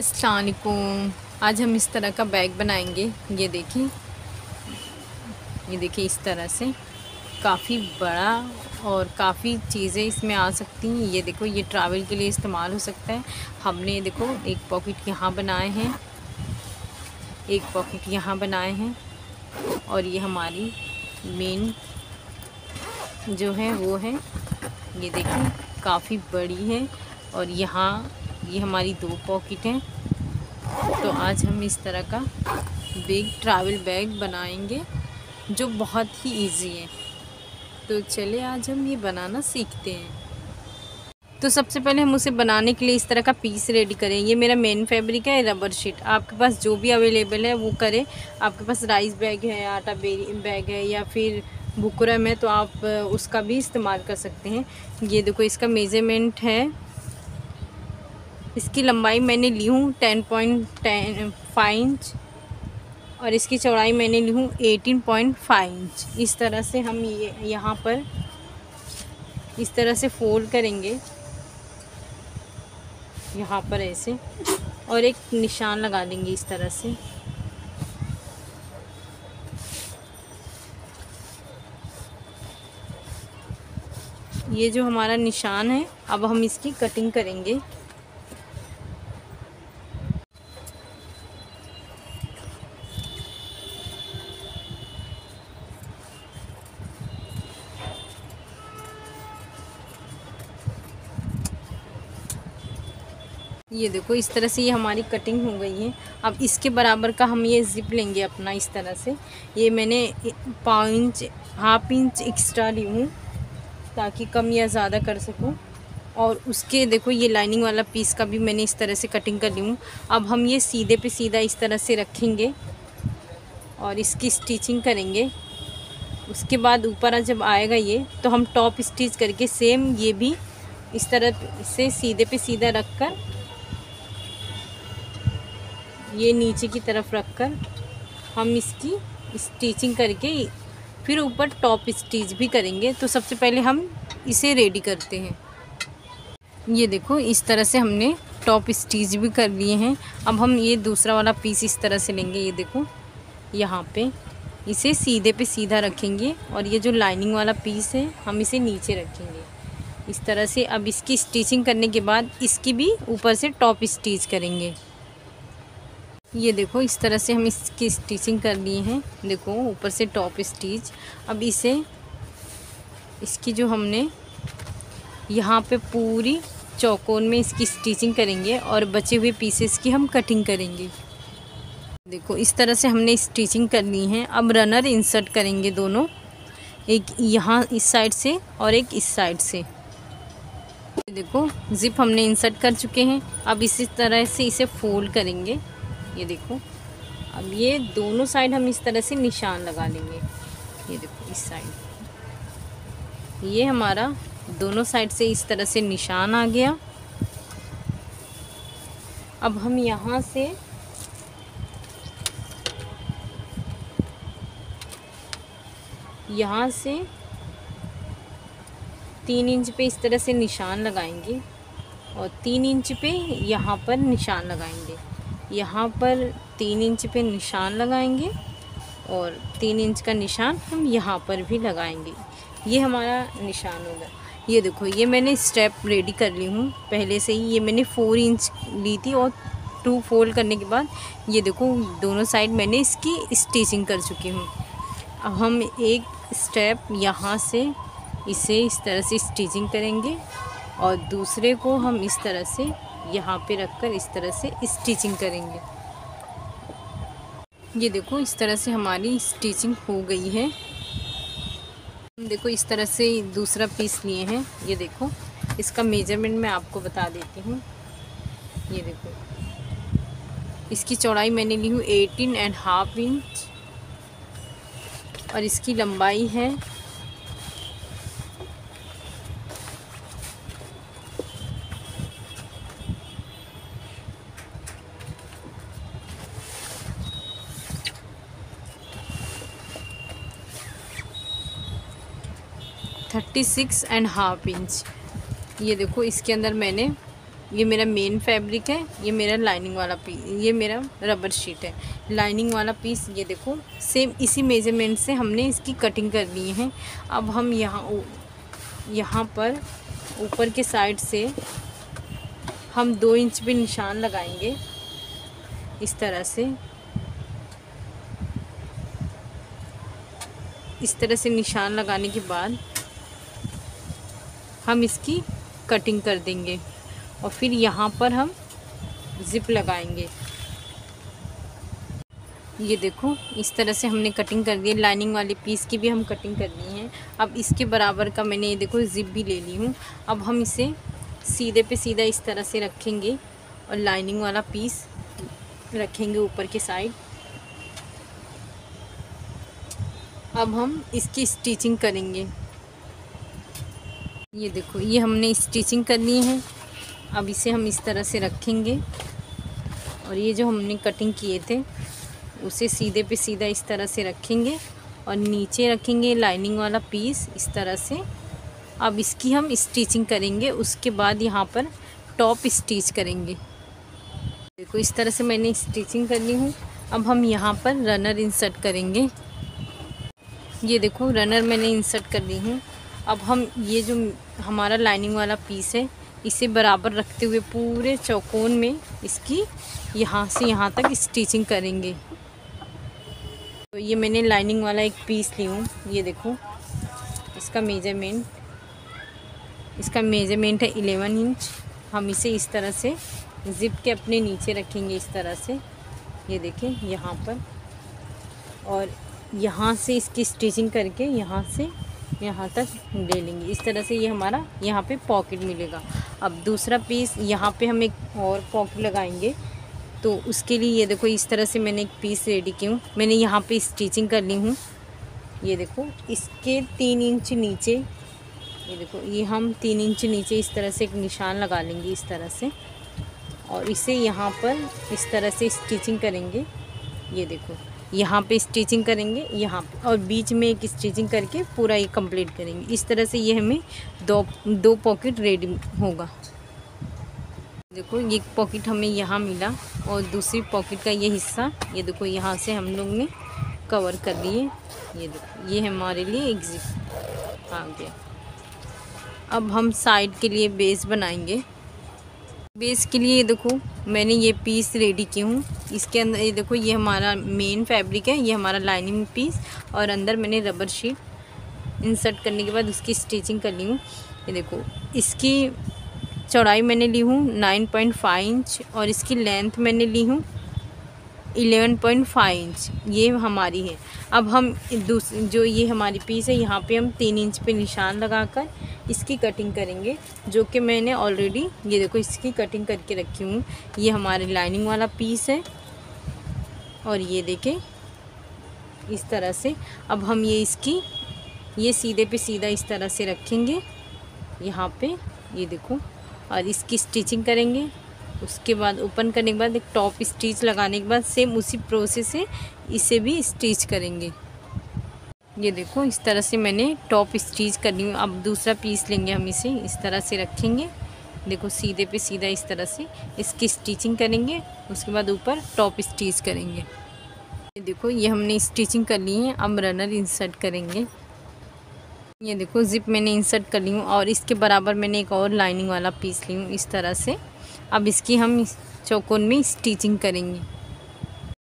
असलकुम आज हम इस तरह का बैग बनाएँगे। ये देखिए। ये देखिए इस तरह से। काफ़ी बड़ा और काफ़ी चीज़ें इसमें आ सकती हैं। ये देखो, ये ट्रैवल के लिए इस्तेमाल हो सकता है। हमने, देखो, एक पॉकेट यहाँ बनाए हैं। एक पॉकेट यहाँ बनाए हैं। और ये हमारी मेन जो है, वो है। ये देखिए, काफ़ी बड़ी है। और यहाँ ये हमारी दो पॉकेट हैं। तो आज हम इस तरह का बिग ट्रैवल बैग बनाएँगे, जो बहुत ही इजी है। तो चले, आज हम ये बनाना सीखते हैं। तो सबसे पहले हम उसे बनाने के लिए इस तरह का पीस रेडी करें। ये मेरा मेन फैब्रिक है रबर शीट आपके पास जो भी अवेलेबल है, वो करें। आपके पास राइस बैग है, आटा बैग है, या फिर बुकरम है तो आप, उसका भी इस्तेमाल कर सकते हैं। ये देखो, इसका मेज़रमेंट है। इसकी लंबाई मैंने ली हूँ ten point ten, five inch. और इसकी चौड़ाई मैंने ली हूँ एटीन पॉइंट फाइव इंच। इस तरह से हम ये, यहाँ पर इस तरह से फोल्ड करेंगे। यहाँ पर ऐसे। और एक निशान लगा देंगे इस तरह से। ये जो हमारा निशान है, अब हम इसकी कटिंग करेंगे। ये देखो, इस तरह से ये हमारी कटिंग हो गई है। अब इसके बराबर का हम ये ज़िप लेंगे अपना इस तरह से। ये मैंने पाँच इंच, हाफ़ इंच एक्स्ट्रा ली हूँ, ताकि कम या ज़्यादा कर सकूँ। और उसके देखो, ये लाइनिंग वाला पीस का भी मैंने इस तरह से कटिंग कर ली हूँ। अब हम ये सीधे पे सीधा इस तरह से रखेंगे और इसकी स्टिचिंग करेंगे। उसके बाद ऊपर जब आएगा ये तो हम टॉप स्टिच करके सेम ये भी इस तरह से सीधे पे सीधा रख कर ये नीचे की तरफ़ रख कर हम इसकी स्टिचिंग करके, फिर ऊपर टॉप स्टिच भी करेंगे। तो सबसे पहले हम इसे रेडी करते हैं। ये देखो, इस तरह से हमने टॉप स्टिच भी कर लिए हैं। अब हम ये दूसरा वाला पीस इस तरह से लेंगे, ये देखो। यहाँ पे इसे सीधे पे सीधा रखेंगे और ये जो लाइनिंग वाला पीस है, हम इसे नीचे रखेंगे। इस तरह से अब इसकी स्टिचिंग करने के बाद इसकी भी ऊपर से टॉप स्टिच करेंगे। ये देखो, इस तरह से हम इसकी स्टिचिंग कर लिए हैं। देखो, ऊपर से टॉप स्टिच अब इसे, इसकी जो हमने यहाँ पे पूरी चौकोन में इसकी स्टिचिंग करेंगे और बचे हुए पीसेस की हम कटिंग करेंगे। देखो, इस तरह से हमने स्टिचिंग कर ली है। अब रनर इंसर्ट करेंगे दोनों। एक यहाँ इस साइड से और एक इस साइड से। देखो ज़िप हमने इंसर्ट कर चुके हैं। अब इसी तरह से इसे फोल्ड करेंगे। ये देखो। अब ये दोनों साइड हम इस तरह से निशान लगा लेंगे। ये देखो, इस साइड ये हमारा दोनों साइड से इस तरह से निशान आ गया। अब हम यहाँ से यहाँ से तीन इंच पे इस तरह से निशान लगाएँगे और तीन इंच पे यहाँ पर निशान लगाएँगे। यहाँ पर तीन इंच पे निशान लगाएँगे और तीन इंच का निशान हम यहाँ पर भी लगाएँगे। ये हमारा निशान होगा। ये देखो, ये मैंने स्टेप रेडी कर ली हूँ। पहले से ही ये मैंने फोर इंच ली थी और टू फोल्ड करने के बाद ये देखो, दोनों साइड मैंने इसकी स्टिचिंग कर चुकी हूँ। अब हम एक स्टेप यहाँ से इसे इस तरह से स्टिचिंग करेंगे। और दूसरे को हम इस तरह से यहाँ पे रखकर इस तरह से स्टिचिंग करेंगे। ये देखो, इस तरह से हमारी स्टिचिंग हो गई है। देखो, इस तरह से दूसरा पीस लिए हैं। ये देखो, इसका मेज़रमेंट मैं आपको बता देती हूँ। ये देखो, इसकी चौड़ाई मैंने ली हूँ एटीन एंड हाफ़ इंच और इसकी लंबाई है thirty six and half inch ये देखो, इसके अंदर मैंने, ये मेरा मेन फैब्रिक है, ये मेरा लाइनिंग वाला पीस ये मेरा रबर शीट है। लाइनिंग वाला पीस ये देखो सेम इसी मेज़रमेंट से हमने इसकी कटिंग कर ली है। अब हम यहाँ यहाँ पर, ऊपर के साइड से हम दो इंच पे निशान लगाएँगे, इस तरह से। इस तरह से निशान लगाने के बाद हम इसकी कटिंग कर देंगे। और फिर यहाँ पर हम ज़िप लगाएँगे। ये देखो, इस तरह से हमने कटिंग कर दी है लाइनिंग वाले पीस की भी हम कटिंग कर ली है। अब इसके बराबर का मैंने ये देखो ज़िप भी ले ली हूँ। अब हम इसे सीधे पे सीधा इस तरह से रखेंगे और लाइनिंग वाला पीस रखेंगे ऊपर के साइड अब हम इसकी स्टिचिंग करेंगे। ये देखो, ये हमने स्टिचिंग करनी है। अब इसे हम इस तरह से रखेंगे। और ये जो हमने कटिंग किए थे, उसे सीधे पे सीधा इस तरह से रखेंगे और नीचे रखेंगे लाइनिंग वाला पीस इस तरह से। अब इसकी हम स्टिचिंग करेंगे, उसके बाद यहाँ पर टॉप स्टिच करेंगे। देखो, इस तरह से मैंने स्टिचिंग कर ली हूँ। अब हम यहाँ पर रनर इंसर्ट करेंगे। ये देखो रनर मैंने इंसर्ट कर ली हूँ। अब हम ये जो हमारा लाइनिंग वाला पीस है, इसे बराबर रखते हुए पूरे चौकोन में इसकी यहाँ से यहाँ तक स्टिचिंग करेंगे। तो ये मैंने लाइनिंग वाला एक पीस ली हूँ, ये देखो, इसका मेज़रमेंट इसका मेज़रमेंट है इलेवन इंच हम इसे इस तरह से ज़िप के अपने नीचे रखेंगे इस तरह से, ये देखें, यहाँ पर। और यहाँ से इसकी स्टिचिंग करके यहाँ से यहाँ तक ले लेंगे। इस तरह से ये हमारा यहाँ पे पॉकेट मिलेगा। अब दूसरा पीस यहाँ पे हम एक और पॉकेट लगाएँगे। तो उसके लिए ये देखो, इस तरह से मैंने एक पीस रेडी की हूँ। मैंने यहाँ पे स्टिचिंग कर ली हूँ। ये देखो, इसके तीन इंच नीचे, ये देखो, ये हम तीन इंच नीचे इस तरह से एक निशान लगा लेंगे इस तरह से। और इसे यहाँ पर इस तरह से स्टिचिंग करेंगे। ये देखो यहाँ पे स्टिचिंग करेंगे, यहाँ पे। और बीच में एक स्टिचिंग करके पूरा ये कंप्लीट करेंगे। इस तरह से ये हमें दो दो पॉकेट रेडी होगा। देखो, ये पॉकेट हमें यहाँ मिला और दूसरी पॉकेट का ये हिस्सा, ये देखो, यहाँ से हम लोग ने कवर कर लिए ये देखो, ये हमारे लिए एग्जिट आ गया। अब हम साइड के लिए बेस बनाएँगे। बेस के लिए देखो, मैंने ये पीस रेडी की हूँ। इसके अंदर ये देखो, ये हमारा मेन फैब्रिक है, ये हमारा लाइनिंग पीस और अंदर मैंने रबर शीट इंसर्ट करने के बाद उसकी स्टिचिंग कर ली हूँ। ये देखो, इसकी चौड़ाई मैंने ली हूँ नाइन पॉइंट फाइव इंच और इसकी लेंथ मैंने ली हूँ इलेवन पॉइंट फाइव इंच, ये हमारी है। अब हम दूस, जो ये हमारी पीस है, यहाँ पे हम तीन इंच पे निशान लगाकर इसकी कटिंग करेंगे, जो कि मैंने ऑलरेडी ये देखो, इसकी कटिंग करके रखी हूँ। ये हमारे लाइनिंग वाला पीस है। और ये देखें, इस तरह से। अब हम ये इसकी, ये सीधे पे सीधा इस तरह से रखेंगे, यहाँ पे, ये देखो। और इसकी स्टिचिंग करेंगे। उसके बाद ओपन करने के बाद, एक टॉप स्टिच लगाने के बाद सेम उसी प्रोसेस से इसे भी स्टिच करेंगे। ये देखो, इस तरह से मैंने टॉप स्टिच करनी हूँ। अब दूसरा पीस लेंगे हम इसे, इस तरह से रखेंगे। देखो, सीधे पे सीधा इस तरह से इसकी स्टिचिंग करेंगे, उसके बाद ऊपर टॉप स्टिच करेंगे। ये देखो, ये हमने स्टिचिंग कर ली है, अब रनर इंसर्ट करेंगे। ये देखो ज़िप मैंने इंसर्ट कर ली हूँ और इसके बराबर मैंने एक और लाइनिंग वाला पीस ली हूँ, इस तरह से। अब इसकी हम चौकोन में स्टिचिंग करेंगे।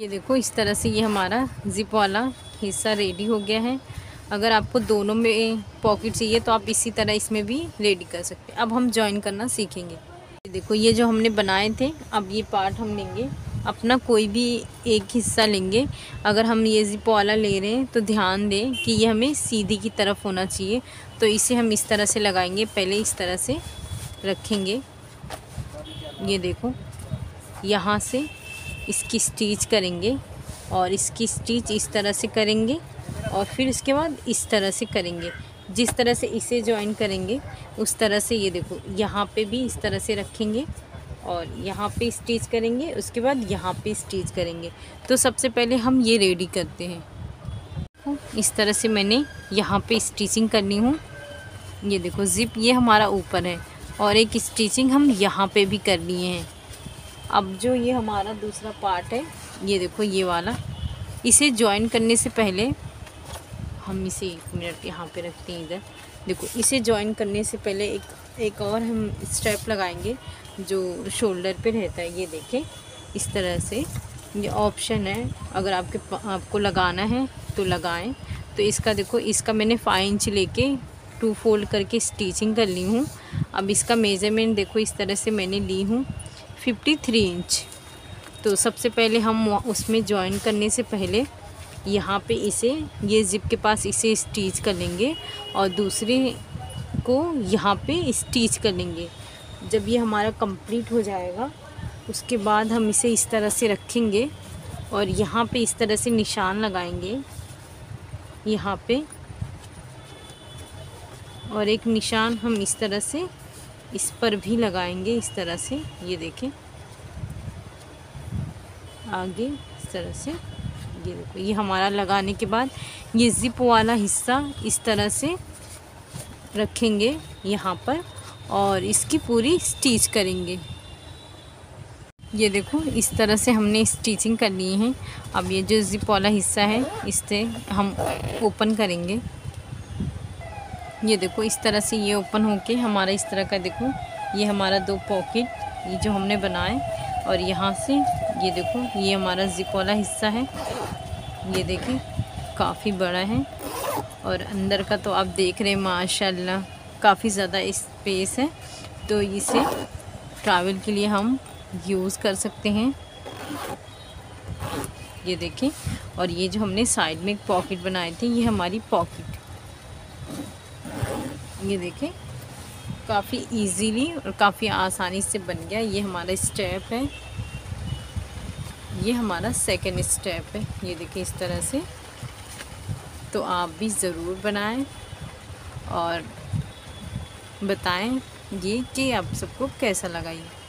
ये देखो, इस तरह से ये हमारा ज़िप वाला हिस्सा रेडी हो गया है। अगर आपको दोनों में पॉकेट चाहिए तो आप इसी तरह इसमें भी रेडी कर सकते हैं। अब हम जॉइन करना सीखेंगे। देखो, ये जो हमने बनाए थे, अब ये पार्ट हम लेंगे। अपना कोई भी एक हिस्सा लेंगे। अगर हम ये जिप वाला ले रहे हैं तो ध्यान दें कि ये हमें सीधी की तरफ़ होना चाहिए। तो इसे हम इस तरह से लगाएँगे, पहले इस तरह से रखेंगे। ये देखो, यहाँ से इसकी स्टिच करेंगे और इसकी स्टिच इस तरह से करेंगे और फिर इसके बाद इस तरह से करेंगे। जिस तरह से इसे ज्वाइन करेंगे, उस तरह से ये देखो, यहाँ पे भी इस तरह से रखेंगे और यहाँ पे स्टिच करेंगे, उसके बाद यहाँ पे स्टिच करेंगे। तो सबसे पहले हम ये रेडी करते हैं। इस तरह से मैंने यहाँ पे स्टिचिंग करनी हूँ। ये देखो ज़िप ये हमारा ऊपर है। और एक स्टिचिंग हम यहाँ पे भी कर लिए हैं। अब जो ये हमारा दूसरा पार्ट है, ये देखो ये वाला। इसे ज्वाइन करने से पहले हम इसे एक मिनट यहाँ पे रखते हैं इधर। देखो, इसे ज्वाइन करने से पहले एक एक और हम स्टेप लगाएँगे जो शोल्डर पे रहता है, ये देखें। इस तरह से ये ऑप्शन है। अगर आपके, आपको लगाना है तो लगाएँ। तो इसका देखो, इसका मैंने फाइव इंच लेके टू फोल्ड करके स्टिचिंग कर ली हूँ। अब इसका मेज़रमेंट देखो, इस तरह से मैंने ली हूँ। Fifty three inch. तो सबसे पहले हम उसमें जॉइन करने से पहले यहाँ पे इसे, ये ज़िप के पास इसे स्टिच कर लेंगे और दूसरे को यहाँ पे स्टिच कर लेंगे। जब ये हमारा कंप्लीट हो जाएगा, उसके बाद हम इसे इस तरह से रखेंगे और यहाँ पे इस तरह से निशान लगाएँगे। यहाँ पे और एक निशान हम इस तरह से, इस पर भी लगाएँगे, इस तरह से, ये देखें। आगे, इस तरह से, ये देखो, ये हमारा लगाने के बाद, ये ज़िप वाला हिस्सा इस तरह से रखेंगे यहाँ पर और इसकी पूरी स्टिच करेंगे। ये देखो, इस तरह से हमने स्टिचिंग कर ली है। अब ये जो जिप वाला हिस्सा है इससे हम ओपन करेंगे। ये देखो, इस तरह से ये ओपन होके हमारा इस तरह का देखो, ये हमारा दो पॉकेट ये जो हमने बनाए, और यहाँ से ये देखो, ये हमारा जिप वाला हिस्सा है। ये देखें काफ़ी बड़ा है, और अंदर का तो आप देख रहे हैं, माशाल्लाह, काफ़ी ज़्यादा स्पेस है। तो इसे ट्रैवल के लिए हम यूज़ कर सकते हैं। ये देखें और ये जो हमने साइड में एक पॉकेट बनाए थे, ये हमारी पॉकेट ये देखें। काफ़ी इजीली और काफ़ी आसानी से बन गया। ये हमारा स्टेप है। ये हमारा सेकंड स्टेप है। ये देखें इस तरह से। तो आप भी ज़रूर बनाएँ और बताएँ ये कि आप सबको कैसा लगा ये।